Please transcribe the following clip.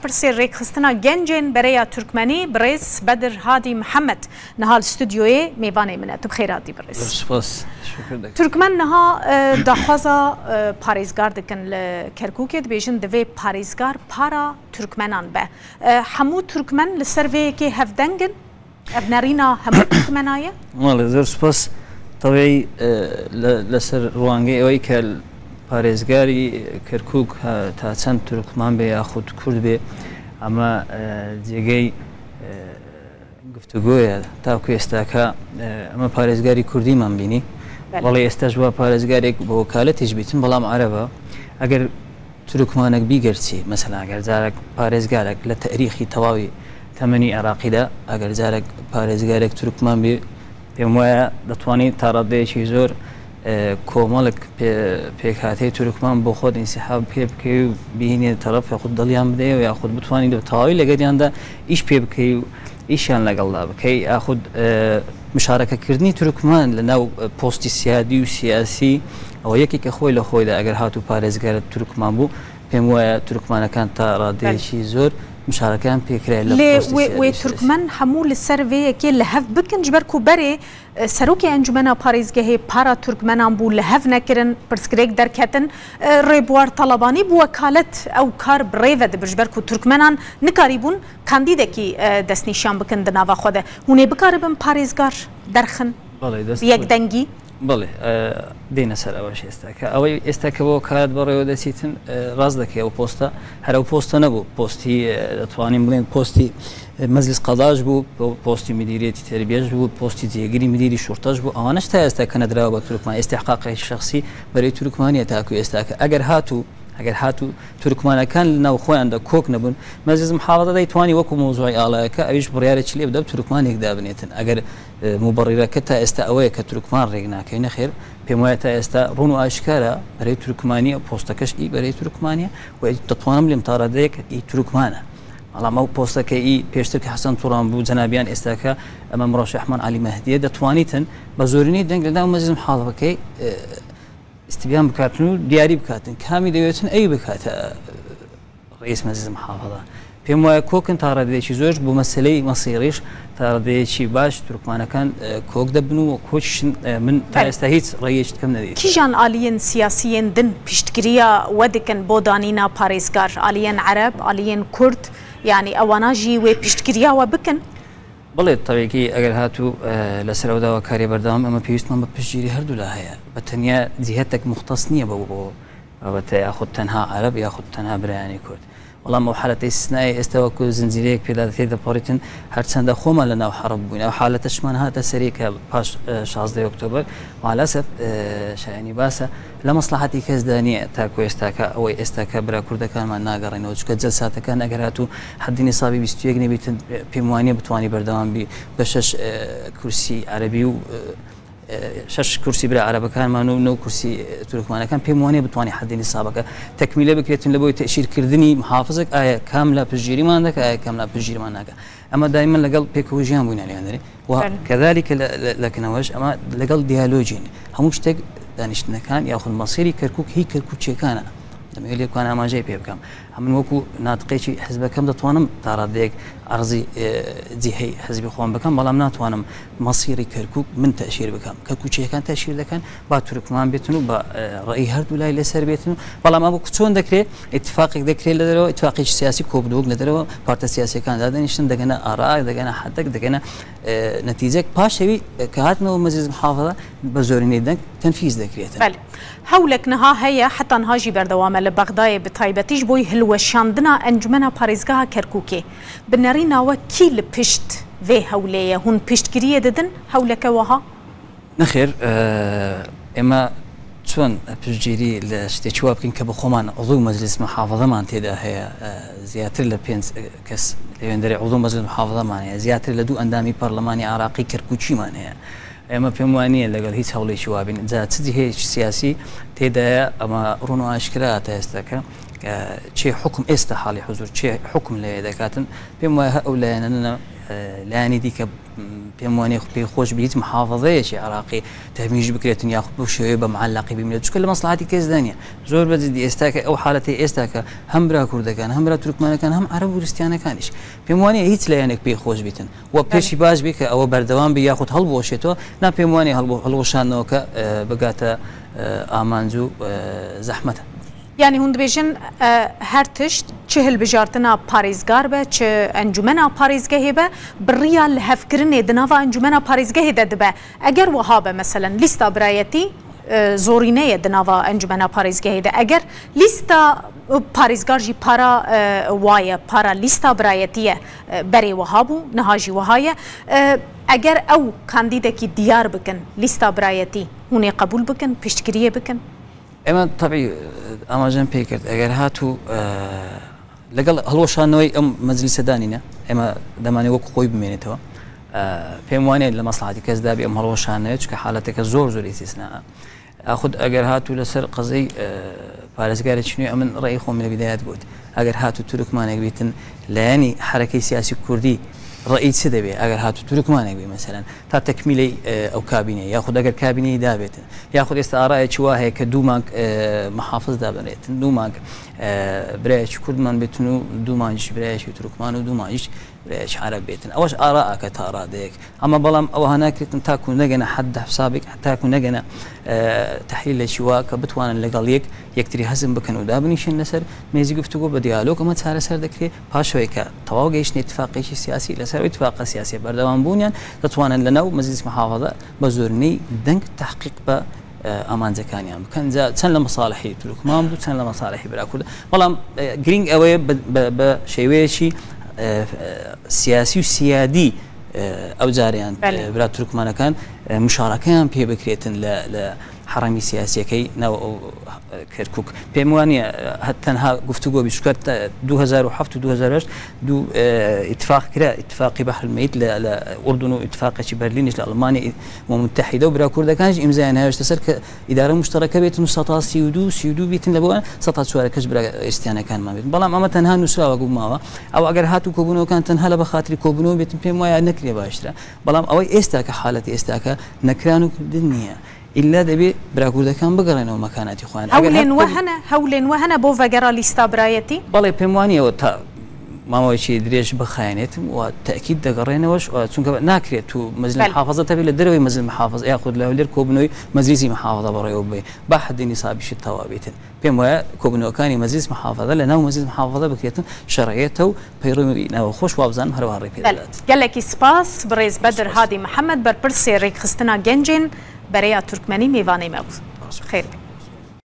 پرسی ریکخستنا گنجین برای ترکمنی بریز بدر هادی محمد نهال استودیوی میوانه منه تو بخیر هادی بریز سپاس ترکمن نها دخوازا پاریزگار دکن لکرکوکی دبیجن دوی پاریزگار پارا ترکمنان به همو ترکمن لسروی که هفدنگن ابنرینا همو ترکمنایه مالی زر سپاس طبعی لسر روانگی اوی که پارێزگاری کەرکک تا چەند ترکمان بێ یاخود کورد بێ ئەمە جێگەی گفتوگوۆیە تاکو ئێستاکە ئەمە پارێزگاری کوردیمان بینی بەڵی ئێستا ژوە پارێزگارێک بۆ وکالەتیش بیتن بەڵام عربە ئەگەر ترکمانێک بیگەرچی مەسەلاگەر جارێک پارێزگارێک لە تەریخی تەواوی تەمەنی عراقیدا ئەگەر جارێک پارێزگارێک ترکمان بێ پێم وایە دەتوانانی تاڕادەیەکی زۆر کۆمەڵک پێکهاتەی تورکمان بۆ خۆت ئینسیحاب پێ بکەی و بینێ تەرەف خود دڵیان بدەی و یاخود بتوانانی دە تاوای لەگەدیاندا ئیش پێ بکەی و ئیشیان لەگەڵدا بکەی یاخود مشارەکەکردنی تورکمان لە ناو پۆستی سیادی و سیاسی ئەوە یەکی کە خۆی لە خۆیدا ئەگەر هات و پارێزگارە تورکمان بوو پێم وایە تورکمانەکان تا ڕادەیەکی زۆر مشارەکەیان پێکرێت لێ تورکمن هەموو لە سەر وەیەکێ لە هەف بکن جبەرک و بەرێ سەرۆکی ئەنجومەنا پارێزگەهەیە پارا تورکمەنان بوو لە هەف نەکردن پرسکرێک دەرکەتن ڕێبوار تەڵەبانی بووە کالت ئەو کار بڕێڤە دەبژبەرک و تورکمەنان نکاری بوون کاندیدێکی دەستنیشان بکن دناواخواده هوێ بکارە بم پارێزگار دەرخن یەک دەنگی بڵێ دێنە سەر ئەوەش ئێستا کە ئەوەی ئێستا کە بۆ کات بەڕێوە دەچیتن ڕاست دەکەی ئەو پۆستە هەرو پۆستە نەبوو پۆستی دەتوانین بڵێن پۆستی مەزلیس قەداش بوو پۆستی مدیریەتی تربێژ بوو پۆستی جێگیری مدیری شورتەش بوو ئەوانش تا ئێستا کە نەدراوە بە تورکمان ئێستا حقاقی شخصی بەری تورکمانیە تاکو ئێستا کە ئەگەر هاتوو ئەگەر هاتو تورکمانەکان ناو خۆیاندا کۆک نەبوون مەزیزم حاڵەتە دەیتوانی وەکو مۆزوای ئاڵایەکە ئەویش بڕیارێکی لێ بدەب تورکمانێک دابنێتن ئەگەر موبڕیرەکە تا ئێستا ئەوەیە کە تورکمان ڕێک ناکەی نەخێر پێم وایە تا ئێستا ڕون و ئاشکارە بەرەی تورکمانیە پۆستەکەش ئی بەرەی تورکمانە و دەتوانم لێم تاڕادەیەک ئی تورکمانە ئەڵام ئەو پۆستەکە ئی پێشتر کە حەسەن تووڕان بوو جەنابیان ئێستاکە ئەمە مڕۆژ حمان علی مەهدیە دەتوانیتن بە زۆرینی دەنگ لەدا مەزم حاڵەکەی استبیان بکاتن و دیاری بکاتن کامی دەوێتن ئەی بکاتە ڕئیس مەزم حافڵە پێم وایە کۆکن تا ڕادێکی زۆر بۆ مەسلەی مەسیریش تا ڕادەیەکی باش تورکمانەکان کۆک دەبن و کۆچ من تا ئێستا هیچ ڕێیشت کەم نەوێت کیژان ئالیەن سیاسیەن دن پشتگیریە وە دکن بۆ دانینا پارێزگار ئالیەن عەرب ئالیەن کورد ینی ئەوانە ژی وێ پشتگیریاوە بکن بله اگر هاتو لسر هاتوو لەسەرەوەداوە کاری بردم اما پێویستمان بە پشگیری هەردوو لا هەیە بە تەنیا جیهتێک مختەس نییە بە و بتنیا خود تنها عرب یا یاخود تەنها برایانی کرد حالت بەڵام ئەو حالەتی سنای ئێستاوەکو زنجیرەیەک پێدادێتە پۆریتن هەرچەندە خۆمان لە ناو حرب بووین ئەو حالەتەشمان هاتە سەریکە پاش 16 ئۆکتۆبر مالاسب شایانی باسە لە مەسلحاتی کەسدا نییە تاکو ئێستاکە ئەوەی ئێستاکە برا کوردەکانمان ناگەڕێنەوە چکە جەساتەکان ئەگەرات و حدینی ساوی 21 نەبیتن پێم وانە بتوانانی بەردەوام بی بە شش کورسی عەربی و شش کورسی برا عربەکانمان و نو کورسی تورکمانەکان پێم وانێ بتوانانی حدینی سابەکە تەکمیلە بکرێتن لەبەوەی تەشیرکردنی محافزك ئایا کام لا پژگیریمان دەکە ئایا کام لا پژگیرمان ناکە ئەمە دایمە لەگەڵ پێکەوە ژیان بووینە لەیاندرێ و کەذلكکە لەکنەوەش ئەمە لەگەڵ دیالۆژین هەموو شتێک دانیشتنەکان یاخود مەسیری کەرکک هی کەرکوچیەکانە دەمەوێت لێکوان ئاماژەی پێ بکەم هەمن وەکو ناتقێکی حزبەکەم دەتوانم تاڕادەیەک ئەرزی جیهی حزبی خۆم بکەم بەڵام ناتوانم مەسیری کەرکک من تەشیر بکەم کە کوچیەکان تەشیر دەکەن با تورکمان بێتن و بە ڕێی هەردوو لای لەسەر بێتن و بەڵام ئەو چۆن دەکرێت اتفاقێک دەکرێت لە دەرەوە اتفاقی سیاسی کۆبدوک لە دەرەوە پارتە سیاسەکان دادەنیشتن دەگەنە ئارا دەگەنە حەتەک دەگەنە نەتیجەك پاشەوی کە هاتنەوە مەزیزم حافڵە بە زۆرینەی دەنگ تەنفیز دەکرێت هەولێک نەها هەیە حتان هاژی بەردەوامە لە بەغدایە بەتایبەتیش بۆی هلوەشاندنا ئەنجمەە پارێزگاها کەرکووکێ بنەری ناوە کی لە پشت وێ هەولەیە هون پشتگیریە دەدن هەولەکەەوەها نەخێر ئێمە چۆن پشتگیری لە شتێکوا بکەین کە بە خۆمان ئەڵوی مەزلیسمە حافڵەمان تێدا هەیە زیاتر لە پێنج کەس پەیوەندری عوڵ مەزن حافڵەمانەیە زیاتر لە دوو ئەندامی پەرلەمانی عراقی کەرکوچیمان هەیە ئێمە پێم وانە لەگەڵ هیچ هەوڵێکی وابین جا چی هەیە سیاسی تێدایە ئەمە ڕون و ئاشکرا تا ئێستەکە چێ حکم ئێستا حاڵی حزور چێ حکم لێ دەکاتن پێم وایە ئەو لایەنە لایانی دیکە پێم وانێ پێی خۆش بیت محافظەیەکی عراقی تەمیش بکرێتن یا خوب شوێ بە معلقی ببینێت چکە لە مەسلحاتی کەسدانە زۆر بەجددی ئێستاکە ئەو حالەتی ئێستاکە هەمرا کوردەکان هەمرا تورکمانەکان هەم عرب وورستیانەکانیش پێم وانێ هیچ لایەنێک پێی خۆش بیتن و پێشی باش بکە ئەوە بەردەوام ب یاخود هەڵبۆشێتەوە نا پێم وانێ هەڵبۆ هەڵۆشانەوەکە بگاتە ئامانج و زەحمەتە یعنی هون دبیژن هر تشت چهل بجارتنا پاریزگار به چه انجمنا پاریزگهی به بریا لحفکرن دناوا انجمنا پاریزگهی ده به اگر وها به مثلا لیستا برایتی زورینه دناوا انجمنا پاریزگهی ده اگر لیستا پاریزگار جی پارا وایه پارا لیستا برایتیه بری وهابو نهاجی وهایه اگر او کاندیدکی دیار بکن لیستا برایتی هونه قبول بکن پشتگیریه بکن ئێمە تەبی ئاماژەم پێی کرد ئەگەر هاتوو لەگەڵ هەڵۆشانەوەی ئەم مەجلیسەدانینە ئێمە دەمانێت وەک خۆی بمێنێتەوە پێم وانێت لە مەسلحاتی کەسدا بێ ئەم هەڵۆشانەیە چکە حالەتەکە زۆر زۆر ئیسیسنا خود ئەگەر هاتوو لەسەر قزەی پارێزگارە چنوێ ئەمن ڕێی خۆم لە بیدایات بووت ئەگەر هاتوو تورکمانێک بیتن لایەنی حرەکەی سیاسی کوردی ڕئیچ دەبێت ئەگەر هاتو تورکمانێک بێ مەسەرەن تا تەکمیلی ئەو کابینێ یاخود ئەگەر کابینەی دابێتن یاخود ئێستا ئاراەکی وا هەیە کە دوو مانگ محافظ دابنێتن دوو مانگ برایەکی کوردمان بێتن و دوو مانیش برایەکی تورکمان و دوو مانیش شعر بيتنا اوش آراءك تارا ديك اما بلام او هناك تاكو نجنا حد حسابك تاكو نجنا أه تحليل الشواك بتوان اللي قال يك يكتري هزم بكن ودابني شن نسر ميزي گفتگو بديالوك اما تار سر دكري پاشويك إيش نتفاق إيش سياسي لسر اتفاق سياسي بردوان بونيان تتوان لنا مجلس محافظه بزورني دنك تحقيق با ئامان آه، جەکانیان بکەن چەند لە مەساڵحی تلوکمان بوو چەند لە مەساڵحی براکودا بەڵام والله جرينج اوي بشيويشي سیاسی و سیادی ئەو جاریان برا تورکمانەکان مشارەکەیان پێ بکرێتن لە حرامی سیاسیەکەی ناو کرکک پێم وانە هەتەنها گفتوگۆ بیشکات 2007 و 2008 دو آه، اتفاق کرا اتفاقی بحر بەحرمیت ل اردن و اتفاقێکی بەرلینش لە ئەلمانی متحیدە و برای برا کوردەکانش ئیمزایان هێشتە سەر کە ئیدارە مشتەکە بێت و سیدو سیدو بیتن لەبەوە سە چوارە کەس برا ئێستیانەکانمان بێت بەڵام ئەمە تەنها نووسراوە گوماوە ئەو ئەگەر هاتو کۆبوونەوەکان او اگر هاتو کوبنو کان تنها لب خاطری کوبنو بیت بەڵام نکری ئێستا بله اوی استاک حالتی استاک کردن دنیا ئللا دەبێ براکوردەکان بگەڕێنەوە مەکاناتی خوان هەولێن وهەنە هەولێن وهەنە بۆ ڤەگەرا لیستابرایەتی بەڵێ پێم وانیەوە تا ماوەیەکی درێژ بخایێنێتم و تاکیید دەگەڕێنەوەش چونکە ناکرێت و مەزل حافظە تەبی لە دەروی مەزل محافظ یاخود لە لێر کۆبنەوەی مەزیزی محافظە بەڕێوە بێ با حدینی سابیشی تەواوێتن پێم وایە کۆبنەوەکانی مەزیز محافظە لە ناو مەزیز محافظە بکرێتن شەڕێتە و پەیڕوی ناوە خۆش وابزان هەروان ڕێپێدات گەلێکی سپاس بڕێز بەدر هادی محەممەد بەرپرسێ ڕێکخستنا گەنجین بەرەیە تورکمەنی میوانەی مەبوو خێربی